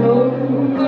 Oh,